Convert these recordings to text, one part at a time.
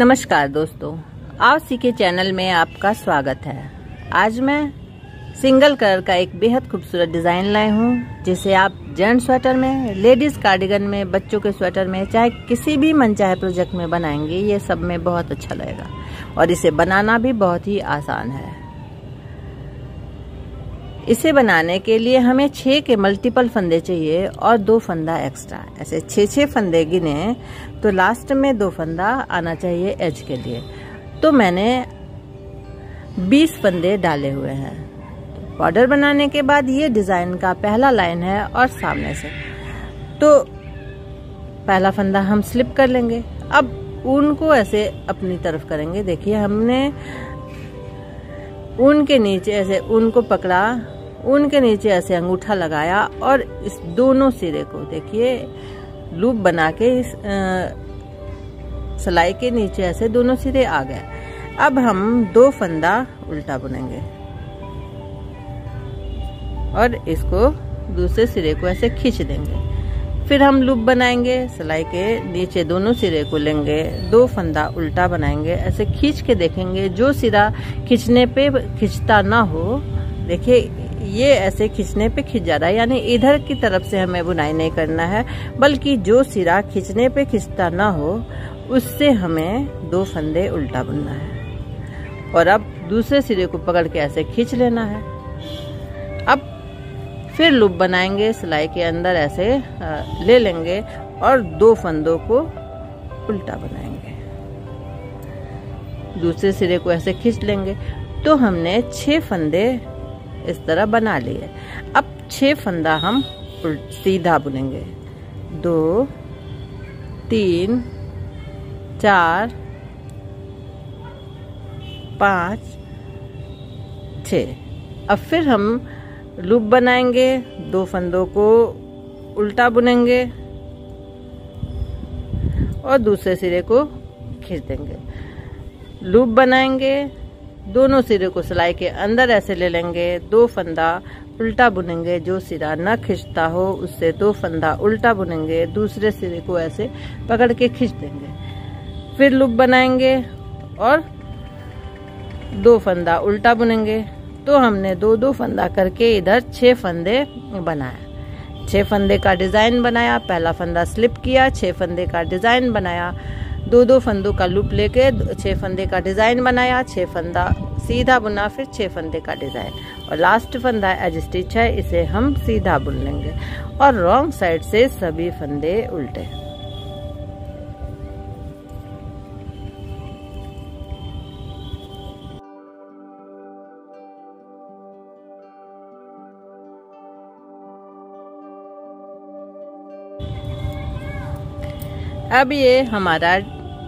नमस्कार दोस्तों आओ सीखे चैनल में आपका स्वागत है। आज मैं सिंगल कलर का एक बेहद खूबसूरत डिज़ाइन लाए हूँ, जिसे आप जेंट्स स्वेटर में, लेडीज़ कार्डिगन में, बच्चों के स्वेटर में, चाहे किसी भी मनचाहे प्रोजेक्ट में बनाएँगे, ये सब में बहुत अच्छा लगेगा। और इसे बनाना भी बहुत ही आसान है। इसे बनाने के लिए हमें छः के मल्टीपल फंदे चाहिए और दो फंदा एक्स्ट्रा ऐसे छः छः फंदे गिने तो लास्ट में दो फंदा आना चाहिए एज के लिए। तो मैंने 20 फंदे डाले हुए हैं। बॉर्डर बनाने के बाद ये डिज़ाइन का पहला लाइन है और सामने से। तो पहला फंदा हम स्लिप कर लेंगे। अब ऊन को ऐसे अपनी तरफ़ करेंगे। देखिए हमने ऊन के नीचे ऐसे ऊन को पकड़ा ऊन के नीचे ऐसे अंगूठा लगाया और इस दोनों सिरे को देखिए, लूप बना के इस सिलाई के नीचे ऐसे दोनों सिरे आ गए। अब हम दो फंदा उल्टा बुनेंगे। और इसको दूसरे सिरे को ऐसे खींच देंगे। फिर हम लूप बनाएँगे, सिलाई के नीचे दोनों सिरे को लेंगे, दो फंदा उल्टा बनाएँगे, ऐसे खींच के देखेंगे, जो सिरा खींचने पे खींचता ना हो, देखिए, ये ऐसे खींचने पे खींच जा रहा है, यानी इधर की तरफ़ से हमें बुनाई नहीं करना है, बल्कि जो सिरा खींचने पे खींचता ना हो, उससे हमें दो फंदे उल्टा बुनना है। और अब दूसरे सिरे को पकड़ के ऐसे खींच लेना है। अब फिर लूप बनाएँगे, सिलाई के अंदर ऐसे ले लेंगे और दो फंदों को उल्टा बनाएँगे। दूसरे सिरे को ऐसे खींच लेंगे। तो हमने छह फंदे इस तरह बना लिए। अब छह फंदा हम सीधा बुनेंगे। दो, तीन, चार, पाँच छ अब फिर हम लूप बनाएँगे, दो फंदों को उल्टा बुनेंगे और दूसरे सिरे को खींच देंगे। लूप बनाएँगे, दोनों सिरे को सिलाई के अंदर ऐसे ले लेंगे, दो फंदा उल्टा बुनेंगे, जो सिरा न खींचता हो, उससे दो फंदा उल्टा बुनेंगे, दूसरे सिरे को ऐसे पकड़ के खींच देंगे। फिर लूप बनाएँगे और दो फंदा उल्टा बुनेंगे। तो हमने दो दो फंदा करके इधर छह फंदे बनाया छह फंदे का डिज़ाइन बनाया, पहला फंदा स्लिप किया, छह फंदे का डिज़ाइन बनाया। दो दो फंदों का लूप लेके छह फंदे का डिज़ाइन बनाया, छह फंदा सीधा बुना फिर छह फंदे का डिज़ाइन। और लास्ट फंदा एज स्टिच है, इसे हम सीधा बुन लेंगे। और रॉन्ग साइड से सभी फंदे उल्टे। अब ये हमारा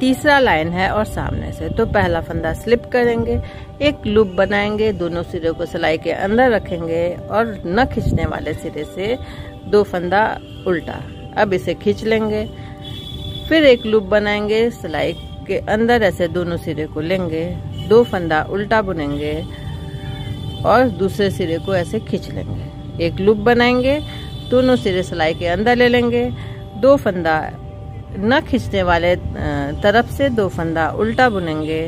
तीसरा लाइन है और सामने से। तो पहला फंदा स्लिप करेंगे, एक लूप बनाएँगे, दोनों सिरे को सिलाई के अंदर रखेंगे और न खींचने वाले सिरे से दो फंदा उल्टा। अब इसे खींच लेंगे, फिर एक लूप बनाएँगे, सिलाई के अंदर ऐसे दोनों सिरे को लेंगे, दो फंदा उल्टा बुनेंगे और दूसरे सिरे को ऐसे खींच लेंगे। एक लूप बनाएँगे, दोनों सिरे सिलाई के अंदर ले लेंगे, दो फंदा न खींचने वाले तरफ़ से दो फंदा उल्टा बुनेंगे।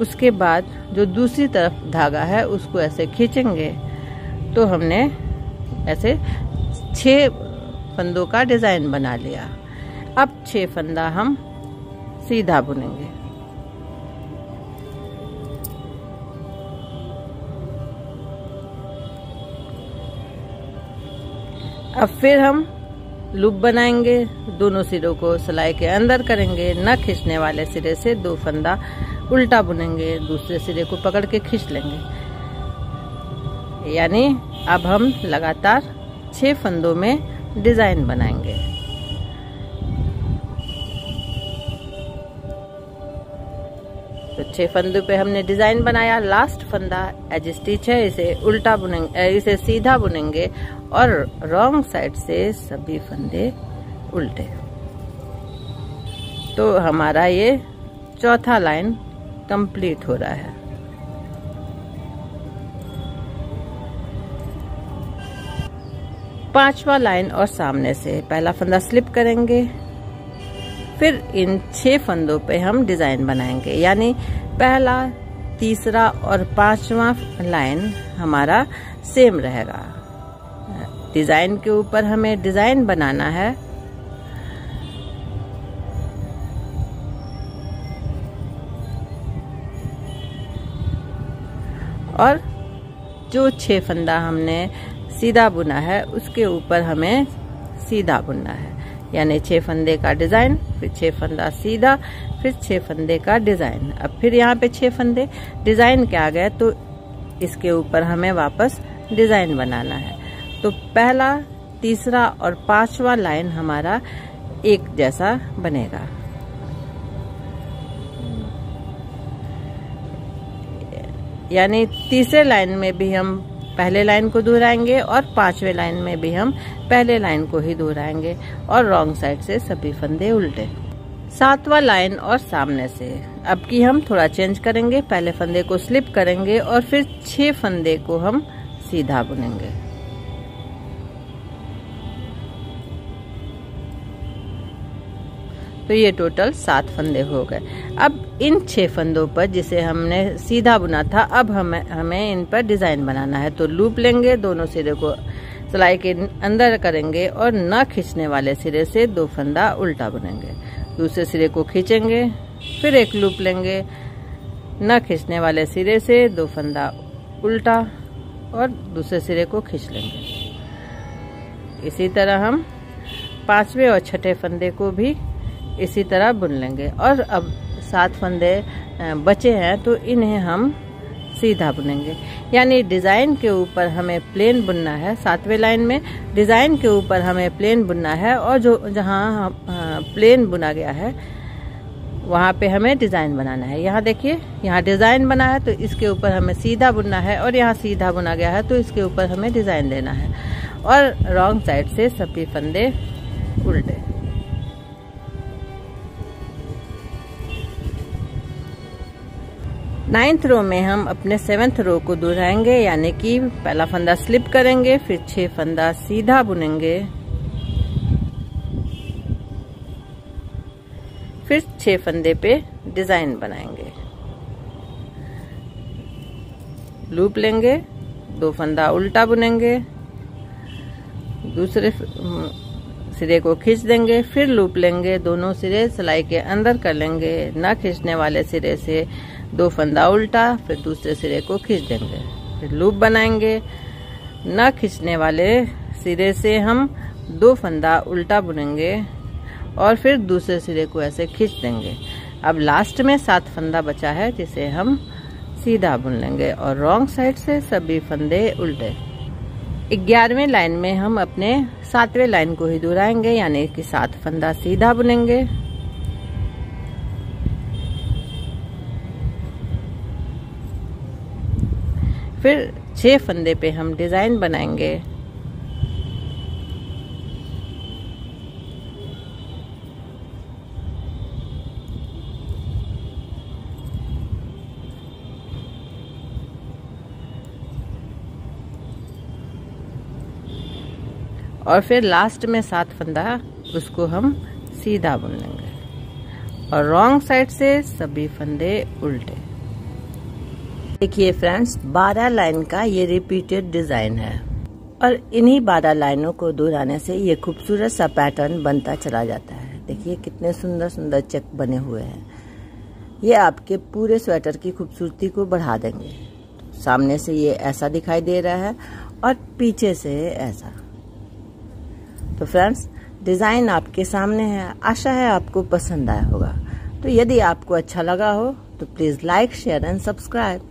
उसके बाद जो दूसरी तरफ़ धागा है, उसको ऐसे खींचेंगे। तो हमने ऐसे छह फंदों का डिज़ाइन बना लिया। अब छह फंदा हम सीधा बुनेंगे। अब फिर हम लूप बनाएँगे, दोनों सिरों को सिलाई के अंदर करेंगे, न खींचने वाले सिरे से दो फंदा उल्टा बुनेंगे, दूसरे सिरे को पकड़ के खींच लेंगे। यानी अब हम लगातार छः फंदों में डिज़ाइन बनाएँगे। छह फंदों पे हमने डिज़ाइन बनाया। लास्ट फंदा एज स्टिच है इसे उल्टा बुनेंगे इसे सीधा बुनेंगे और रॉन्ग साइड से सभी फंदे उल्टे। तो हमारा ये चौथा लाइन कंप्लीट हो रहा है। पांचवा लाइन और सामने से पहला फंदा स्लिप करेंगे। फिर इन छह फंदों पे हम डिज़ाइन बनाएँगे। यानी पहला, तीसरा और पांचवा लाइन हमारा सेम रहेगा। डिज़ाइन के ऊपर हमें डिज़ाइन बनाना है। और जो छह फंदा हमने सीधा बुना है, उसके ऊपर हमें सीधा बुनना है। यानी छह फंदे का डिज़ाइन, फिर छह फंदा सीधा, फिर छह फंदे का डिज़ाइन। अब फिर यहाँ पे छह फंदे। डिज़ाइन के आ गए तो इसके ऊपर हमें वापस डिज़ाइन बनाना है। तो पहला, तीसरा और पांचवा लाइन हमारा एक जैसा बनेगा। यानी तीसरे लाइन में भी हम पहले लाइन को दोहराएँगे और पांचवे लाइन में भी हम पहले लाइन को ही दोहराएँगे और रॉन्ग साइड से सभी फंदे उल्टे। सातवा लाइन और सामने से। अब की हम थोड़ा चेंज करेंगे, पहले फंदे को स्लिप करेंगे और फिर छह फंदे को हम सीधा बुनेंगे। तो ये टोटल सात फंदे हो गए। अब इन छह फंदों पर जिसे हमने सीधा बुना था, अब हमें हमें इन पर डिज़ाइन बनाना है। तो लूप लेंगे, दोनों सिरे को सिलाई के अंदर करेंगे और न खींचने वाले सिरे से दो फंदा उल्टा बुनेंगे। दूसरे सिरे को खींचेंगे, फिर एक लूप लेंगे। न खींचने वाले सिरे से दो फंदा उल्टा और दूसरे सिरे को खींच लेंगे। इसी तरह हम पांचवे और छठे फंदे को भी इसी तरह बुन लेंगे। और अब सात फंदे बचे हैं तो इन्हें हम सीधा बुनेंगे। यानी डिज़ाइन के ऊपर हमें प्लेन बुनना है, सातवें लाइन में। डिज़ाइन के ऊपर हमें प्लेन बुनना है, और जो, जहाँ प्लेन बुना गया है, वहाँ पे हमें डिज़ाइन बनाना है। यहाँ देखिए, यहाँ डिज़ाइन बना है तो इसके ऊपर हमें सीधा बुनना है, और यहाँ सीधा बुना गया है तो इसके ऊपर हमें डिज़ाइन देना है। और रॉन्ग साइड से सभी फंदे नाइन्थ रो में हम अपने सेवेंथ रो को दोहराएँगे, यानी कि पहला फंदा स्लिप करेंगे, फिर छह फंदा सीधा बुनेंगे। फिर छह फंदे पे डिज़ाइन बनाएँगे। लूप लेंगे, दो फंदा उल्टा बुनेंगे, दूसरे सिरे को खींच देंगे, फिर लूप लेंगे, दोनों सिरे सिलाई के अंदर कर लेंगे, न खींचने वाले सिरे से दो फंदा उल्टा, फिर दूसरे सिरे को खींच देंगे। फिर लूप बनाएँगे। न खींचने वाले सिरे से हम दो फंदा उल्टा बुनेंगे और फिर दूसरे सिरे को ऐसे खींच देंगे। अब लास्ट में सात फंदा बचा है, जिसे हम सीधा बुन लेंगे और रॉन्ग साइड से सभी फंदे उल्टे। ग्यारहवें लाइन में हम अपने सातवें लाइन को ही दोहराएँगे, यानी कि सात फंदा सीधा बुनेंगे। फिर छह फंदे पे हम डिज़ाइन बनाएँगे। और फिर लास्ट में सात फंदा, उसको हम सीधा बुन लेंगे। और रॉन्ग साइड से सभी फंदे उल्टे। देखिए फ्रेंड्स बारह लाइन का ये रिपीटेड डिज़ाइन है। और इन्हीं बारह लाइनों को दोहराने से ये खूबसूरत सा पैटर्न बनता चला जाता है। देखिए कितने सुंदर सुंदर चेक बने हुए हैं। ये आपके पूरे स्वेटर की खूबसूरती को बढ़ा देंगे। सामने से ये ऐसा दिखाई दे रहा है और पीछे से ऐसा। तो फ्रेंड्स डिज़ाइन आपके सामने है। आशा है आपको पसंद आया होगा। तो यदि आपको अच्छा लगा हो तो please like share and subscribe